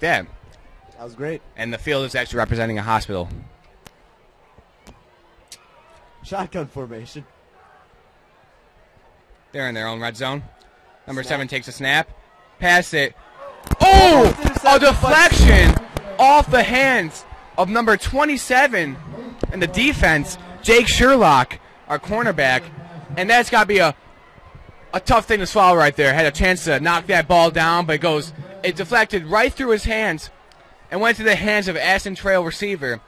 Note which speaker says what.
Speaker 1: that.
Speaker 2: That was great.
Speaker 1: And the field is actually representing a hospital.
Speaker 2: Shotgun formation.
Speaker 1: They're in their own red zone. Number seven takes a snap. Pass it. Oh! A deflection off the hands of number 27 in the defense, Jake Sherlock, our cornerback. And that's got to be a a tough thing to swallow right there. Had a chance to knock that ball down, but it goes it deflected right through his hands and went to the hands of Addison Trail receiver